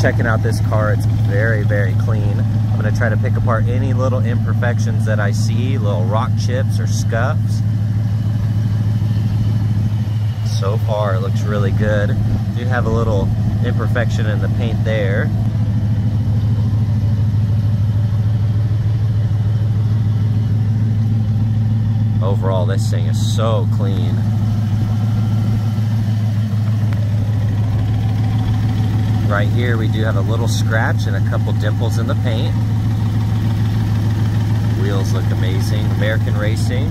Checking out this car, it's very, very clean. I'm gonna try to pick apart any little imperfections that I see, little rock chips or scuffs. So far, it looks really good. Do have a little imperfection in the paint there. Overall, this thing is so clean. Right here, we do have a little scratch and a couple dimples in the paint. Wheels look amazing. American Racing.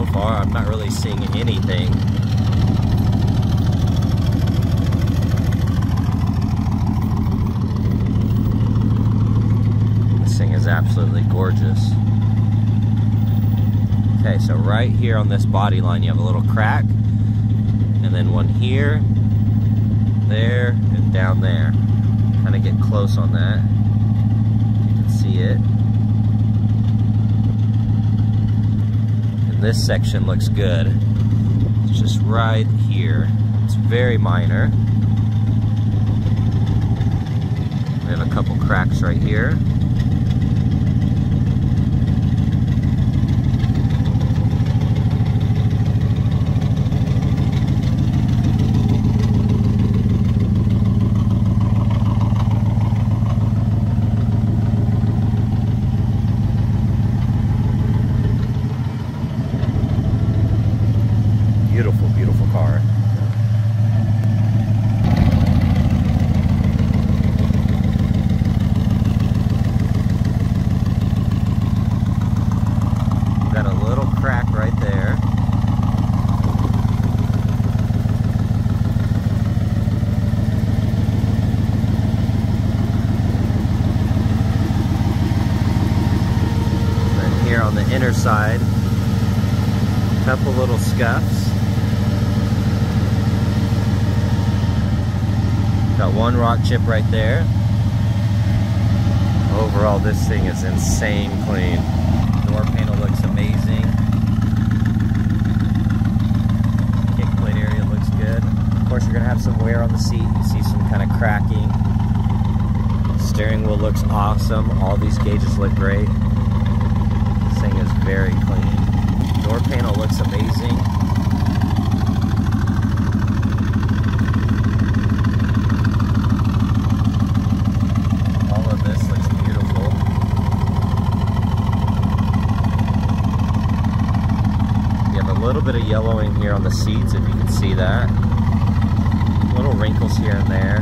So far, I'm not really seeing anything. This thing is absolutely gorgeous. Okay, so right here on this body line, you have a little crack, and then one here, there, and down there. Kind of get close on that. You can see it. This section looks good. It's just right here. It's very minor. We have a couple cracks right here. Car. Got a little crack right there. Then here on the inner side, a couple little scuffs. Got one rock chip right there. Overall, this thing is insane clean. Door panel looks amazing. Kick plate area looks good. Of course, you're gonna have some wear on the seat. You see some kind of cracking. Steering wheel looks awesome. All these gauges look great. This thing is very clean. Door panel looks amazing. All of this looks beautiful. You have a little bit of yellowing here on the seats, if you can see that. Little wrinkles here and there.